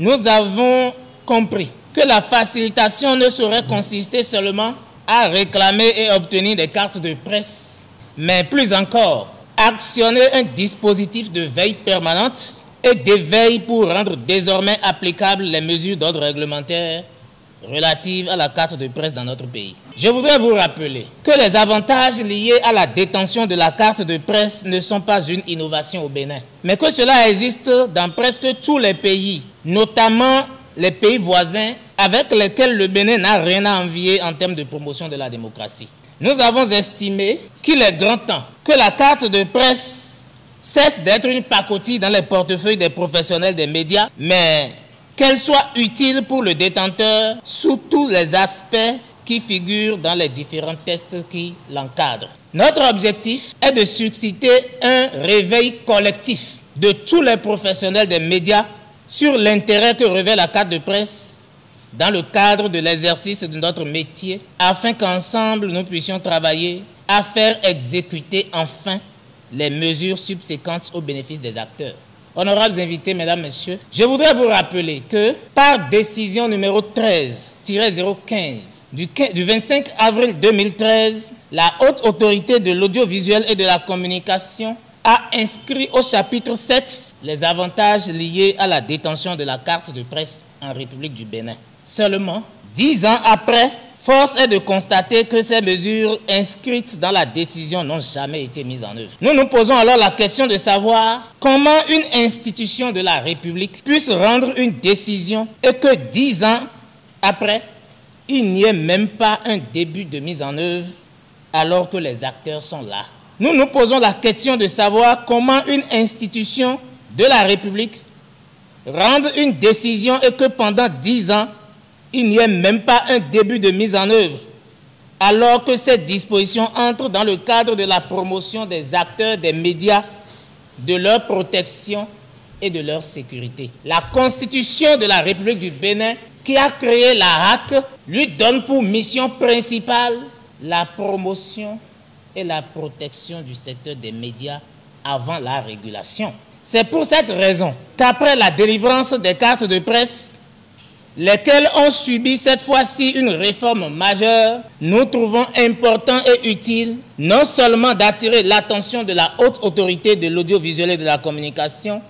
Nous avons compris que la facilitation ne saurait consister seulement à réclamer et obtenir des cartes de presse, mais plus encore, actionner un dispositif de veille permanente et d'éveil pour rendre désormais applicables les mesures d'ordre réglementaire relatives à la carte de presse dans notre pays. Je voudrais vous rappeler que les avantages liés à la détention de la carte de presse ne sont pas une innovation au Bénin, mais que cela existe dans presque tous les pays, notamment les pays voisins avec lesquels le Bénin n'a rien à envier en termes de promotion de la démocratie. Nous avons estimé qu'il est grand temps que la carte de presse cesse d'être une pacotille dans les portefeuilles des professionnels des médias, mais qu'elle soit utile pour le détenteur sous tous les aspects qui figurent dans les différents tests qui l'encadrent. Notre objectif est de susciter un réveil collectif de tous les professionnels des médias sur l'intérêt que revêt la carte de presse dans le cadre de l'exercice de notre métier, afin qu'ensemble nous puissions travailler à faire exécuter enfin les mesures subséquentes au bénéfice des acteurs. Honorables invités, mesdames, messieurs, je voudrais vous rappeler que par décision numéro 13-015 du, du 25 avril 2013, la haute autorité de l'audiovisuel et de la communication a inscrit au chapitre 7 les avantages liés à la détention de la carte de presse en République du Bénin. Seulement, dix ans après, force est de constater que ces mesures inscrites dans la décision n'ont jamais été mises en œuvre. Nous nous posons alors la question de savoir comment une institution de la République puisse rendre une décision et que dix ans après, il n'y ait même pas un début de mise en œuvre alors que les acteurs sont là. Nous nous posons la question de savoir comment une institution de la République rendre une décision et que pendant dix ans, il n'y ait même pas un début de mise en œuvre, alors que cette disposition entre dans le cadre de la promotion des acteurs des médias, de leur protection et de leur sécurité. La Constitution de la République du Bénin, qui a créé la RAC, lui donne pour mission principale la promotion et la protection du secteur des médias avant la régulation. C'est pour cette raison qu'après la délivrance des cartes de presse, lesquelles ont subi cette fois-ci une réforme majeure, nous trouvons important et utile non seulement d'attirer l'attention de la haute autorité de l'audiovisuel et de la communication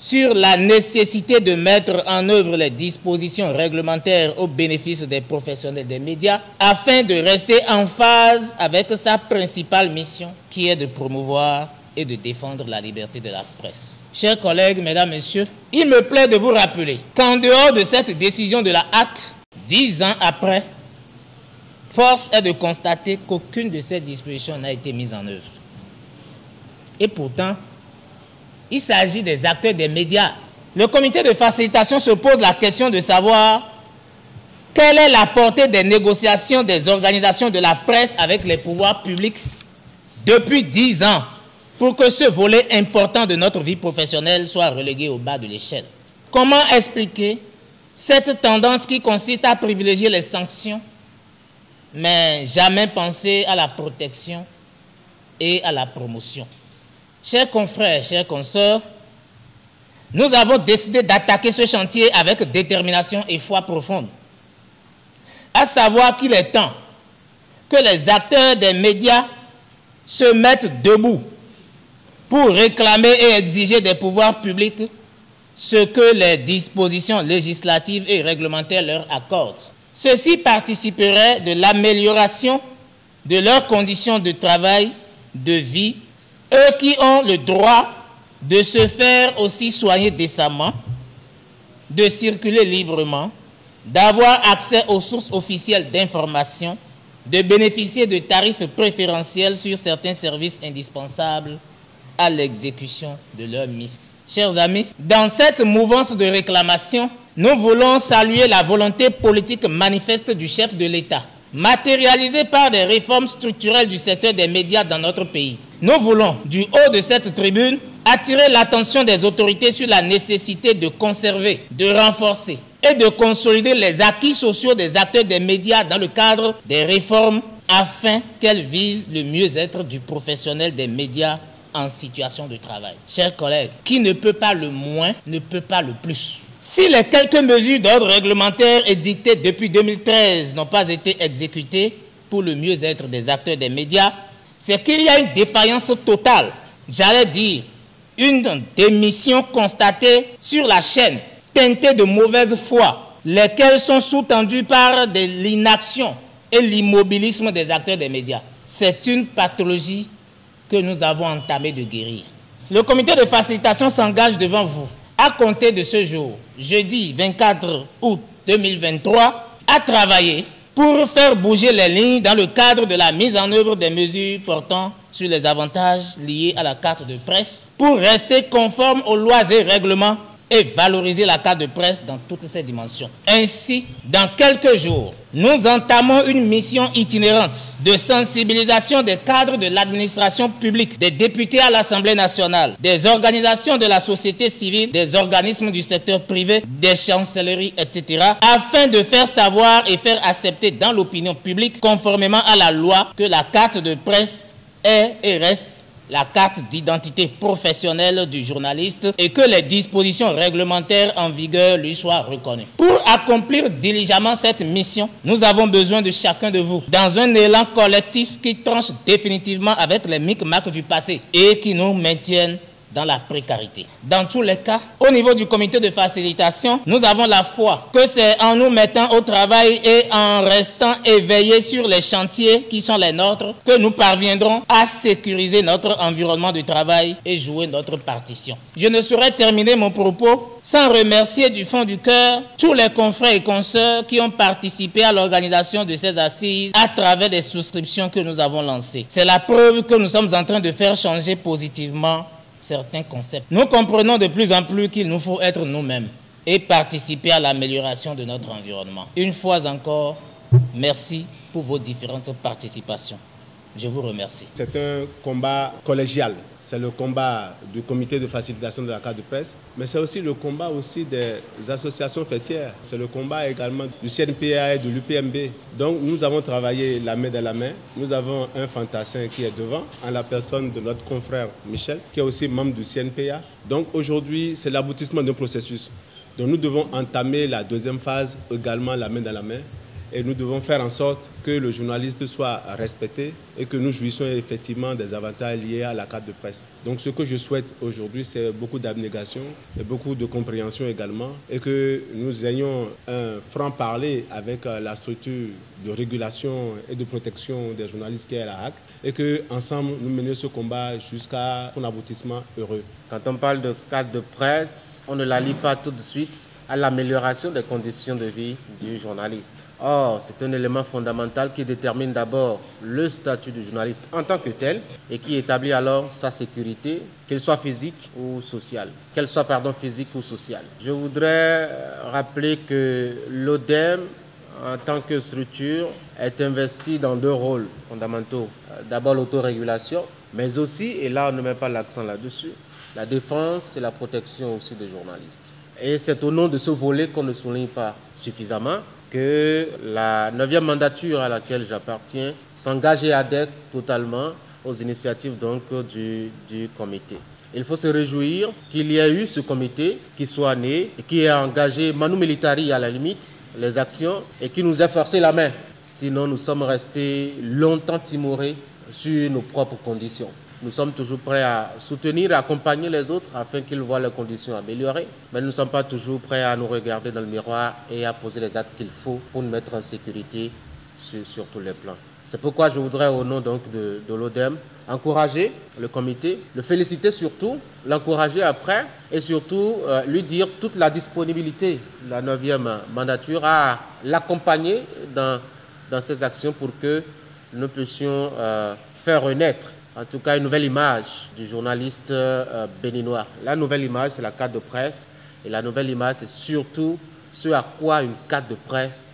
sur la nécessité de mettre en œuvre les dispositions réglementaires au bénéfice des professionnels des médias afin de rester en phase avec sa principale mission qui est de promouvoir et de défendre la liberté de la presse. Chers collègues, mesdames, messieurs, il me plaît de vous rappeler qu'en dehors de cette décision de la HAC, dix ans après, force est de constater qu'aucune de ces dispositions n'a été mise en œuvre. Et pourtant, il s'agit des acteurs des médias. Le comité de facilitation se pose la question de savoir quelle est la portée des négociations des organisations de la presse avec les pouvoirs publics depuis dix ans pour que ce volet important de notre vie professionnelle soit relégué au bas de l'échelle. Comment expliquer cette tendance qui consiste à privilégier les sanctions, mais jamais penser à la protection et à la promotion? Chers confrères, chers consoeurs, nous avons décidé d'attaquer ce chantier avec détermination et foi profonde. À savoir qu'il est temps que les acteurs des médias se mettent debout pour réclamer et exiger des pouvoirs publics ce que les dispositions législatives et réglementaires leur accordent. Ceci participerait de l'amélioration de leurs conditions de travail, de vie, eux qui ont le droit de se faire aussi soigner décemment, de circuler librement, d'avoir accès aux sources officielles d'information, de bénéficier de tarifs préférentiels sur certains services indispensables à l'exécution de leur mission. Chers amis, dans cette mouvance de réclamation, nous voulons saluer la volonté politique manifeste du chef de l'État, matérialisée par des réformes structurelles du secteur des médias dans notre pays. Nous voulons, du haut de cette tribune, attirer l'attention des autorités sur la nécessité de conserver, de renforcer et de consolider les acquis sociaux des acteurs des médias dans le cadre des réformes afin qu'elles visent le mieux-être du professionnel des médias en situation de travail. Chers collègues, qui ne peut pas le moins ne peut pas le plus. Si les quelques mesures d'ordre réglementaire édictées depuis 2013 n'ont pas été exécutées pour le mieux-être des acteurs des médias, c'est qu'il y a une défaillance totale, j'allais dire une démission constatée sur la chaîne, teintée de mauvaise foi, lesquelles sont sous-tendues par de l'inaction et l'immobilisme des acteurs des médias. C'est une pathologie que nous avons entamé de guérir. Le comité de facilitation s'engage devant vous à compter de ce jour, jeudi 24 août 2023, à travailler pour faire bouger les lignes dans le cadre de la mise en œuvre des mesures portant sur les avantages liés à la carte de presse, pour rester conforme aux lois et règlements et valoriser la carte de presse dans toutes ses dimensions. Ainsi, dans quelques jours, nous entamons une mission itinérante de sensibilisation des cadres de l'administration publique, des députés à l'Assemblée nationale, des organisations de la société civile, des organismes du secteur privé, des chancelleries, etc., afin de faire savoir et faire accepter dans l'opinion publique, conformément à la loi, que la carte de presse est et reste la carte d'identité professionnelle du journaliste et que les dispositions réglementaires en vigueur lui soient reconnues. Pour accomplir diligemment cette mission, nous avons besoin de chacun de vous dans un élan collectif qui tranche définitivement avec les micmacs du passé et qui nous maintienne dans la précarité. Dans tous les cas, au niveau du comité de facilitation, nous avons la foi que c'est en nous mettant au travail et en restant éveillés sur les chantiers qui sont les nôtres que nous parviendrons à sécuriser notre environnement de travail et jouer notre partition. Je ne saurais terminer mon propos sans remercier du fond du cœur tous les confrères et consoeurs qui ont participé à l'organisation de ces assises à travers des souscriptions que nous avons lancées. C'est la preuve que nous sommes en train de faire changer positivement certains concepts. Nous comprenons de plus en plus qu'il nous faut être nous-mêmes et participer à l'amélioration de notre environnement. Une fois encore, merci pour vos différentes participations. Je vous remercie. C'est un combat collégial. C'est le combat du comité de facilitation de la carte de presse, mais c'est aussi le combat aussi des associations fêtières. C'est le combat également du CNPA et de l'UPMB. Donc nous avons travaillé la main dans la main. Nous avons un fantassin qui est devant, en la personne de notre confrère Michel, qui est aussi membre du CNPA. Donc aujourd'hui, c'est l'aboutissement d'un processus. Donc nous devons entamer la deuxième phase également la main dans la main et nous devons faire en sorte que le journaliste soit respecté et que nous jouissions effectivement des avantages liés à la carte de presse. Donc ce que je souhaite aujourd'hui, c'est beaucoup d'abnégation et beaucoup de compréhension également et que nous ayons un franc-parler avec euh, la structure de régulation et de protection des journalistes qui est la HAC et que ensemble nous menions ce combat jusqu'à un aboutissement heureux. Quand on parle de carte de presse, on ne la lit pas tout de suite à l'amélioration des conditions de vie du journaliste. Or, c'est un élément fondamental qui détermine d'abord le statut du journaliste en tant que tel et qui établit alors sa sécurité, qu'elle soit physique ou sociale, qu'elle soit pardon physique ou sociale. Je voudrais rappeler que l'ODEM en tant que structure est investi dans deux rôles fondamentaux. D'abord l'autorégulation, mais aussi, et là on ne met pas l'accent là-dessus, la défense et la protection aussi des journalistes. Et c'est au nom de ce volet qu'on ne souligne pas suffisamment que la neuvième mandature à laquelle j'appartiens s'engage et adhère totalement aux initiatives donc du, du comité. Il faut se réjouir qu'il y ait eu ce comité qui soit né et qui ait engagé Manu Militari à la limite les actions et qui nous ait forcé la main. Sinon, nous sommes restés longtemps timorés sur nos propres conditions. Nous sommes toujours prêts à soutenir et accompagner les autres afin qu'ils voient leurs conditions améliorées, mais nous ne sommes pas toujours prêts à nous regarder dans le miroir et à poser les actes qu'il faut pour nous mettre en sécurité sur, tous les plans. C'est pourquoi je voudrais, au nom donc de, l'ODEM, encourager le comité, le féliciter surtout, l'encourager après et surtout euh, lui dire toute la disponibilité de la neuvième mandature à l'accompagner dans, dans ces actions pour que nous puissions euh, faire renaître en tout cas une nouvelle image du journaliste euh, béninois. La nouvelle image, c'est la carte de presse. Et la nouvelle image, c'est surtout ce à quoi une carte de presse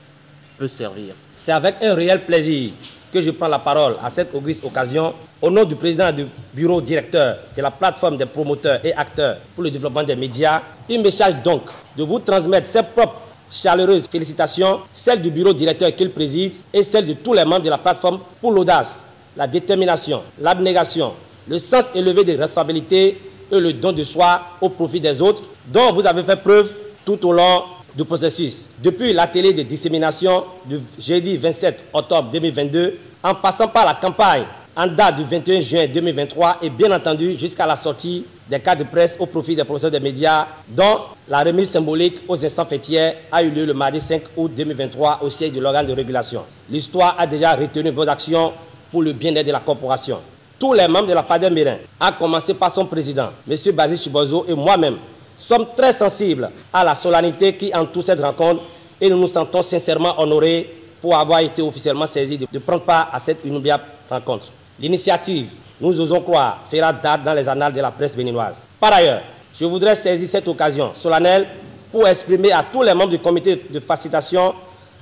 peut servir. C'est avec un réel plaisir que je prends la parole à cette auguste occasion au nom du président du bureau directeur de la plateforme des promoteurs et acteurs pour le développement des médias. Il me charge donc de vous transmettre ses propres chaleureuses félicitations, celles du bureau directeur qu'il préside et celles de tous les membres de la plateforme pour l'audace la détermination, l'abnégation, le sens élevé des responsabilités et le don de soi au profit des autres, dont vous avez fait preuve tout au long du processus. Depuis l'atelier de dissémination du jeudi 27 octobre 2022, en passant par la campagne en date du 21 juin 2023 et bien entendu jusqu'à la sortie des cas de presse au profit des professeurs des médias, dont la remise symbolique aux instants fêtières a eu lieu le mardi 5 août 2023 au siège de l'organe de régulation. L'histoire a déjà retenu vos actions pour le bien-être de la corporation. Tous les membres de la FADER Mérin, à commencer par son président, M. Basile Chibozo et moi-même, sommes très sensibles à la solennité qui entoure cette rencontre et nous nous sentons sincèrement honorés pour avoir été officiellement saisis de, prendre part à cette inoubliable rencontre. L'initiative, nous osons croire, fera date dans les annales de la presse béninoise. Par ailleurs, je voudrais saisir cette occasion solennelle pour exprimer à tous les membres du comité de facilitation,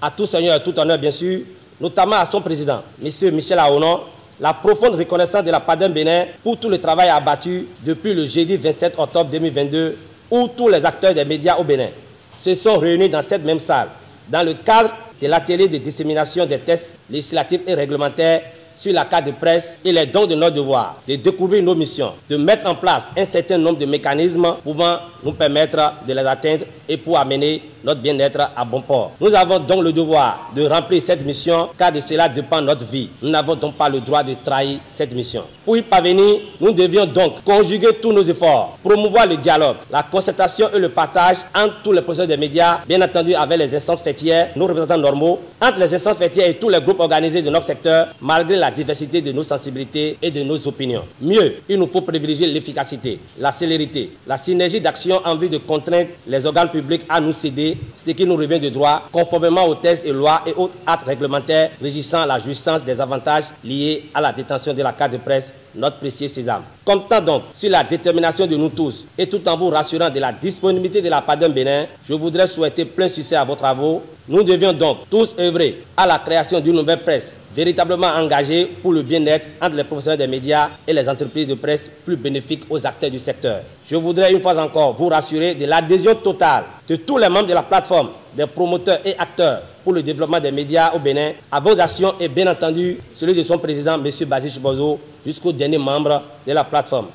à tout seigneur tout honneur bien sûr, notamment à son président, M. Michel Aonon, la profonde reconnaissance de la PADEM Bénin pour tout le travail abattu depuis le jeudi 27 octobre 2022 où tous les acteurs des médias au Bénin se sont réunis dans cette même salle dans le cadre de l'atelier de dissémination des tests législatifs et réglementaires sur la carte de presse, il est donc de notre devoir de découvrir nos missions, de mettre en place un certain nombre de mécanismes pouvant nous permettre de les atteindre et pour amener notre bien-être à bon port. Nous avons donc le devoir de remplir cette mission car de cela dépend notre vie. Nous n'avons donc pas le droit de trahir cette mission. Pour y parvenir, nous devions donc conjuguer tous nos efforts, promouvoir le dialogue, la concertation et le partage entre tous les professeurs des médias, bien entendu avec les instances fêtières, nos représentants normaux, entre les instances fêtières et tous les groupes organisés de notre secteur, malgré la diversité de nos sensibilités et de nos opinions. Mieux, il nous faut privilégier l'efficacité, la célérité, la synergie d'action en vue de contraindre les organes publics à nous céder ce qui nous revient de droit, conformément aux tests et lois et autres actes réglementaires régissant la jouissance des avantages liés à la détention de la carte de presse notre précieux sésame. Comptant donc sur la détermination de nous tous et tout en vous rassurant de la disponibilité de la PADEM Bénin, je voudrais souhaiter plein succès à vos travaux. Nous devions donc tous œuvrer à la création d'une nouvelle presse véritablement engagée pour le bien-être entre les professionnels des médias et les entreprises de presse plus bénéfiques aux acteurs du secteur. Je voudrais une fois encore vous rassurer de l'adhésion totale de tous les membres de la plateforme, des promoteurs et acteurs pour le développement des médias au Bénin, à vos actions et bien entendu celui de son président, M. Basile Bozo, jusqu'au dernier membre de la plateforme.